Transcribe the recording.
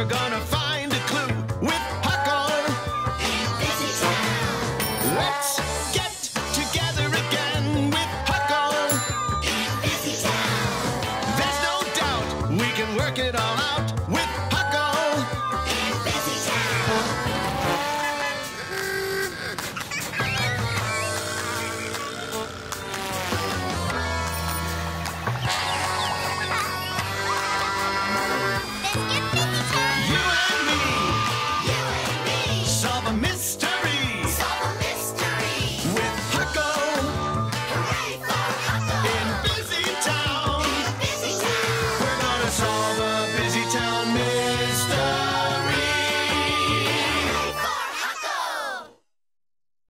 We're gonna find a clue with Huckle. Let's get together again with Huckle. There's no doubt we can work it all out with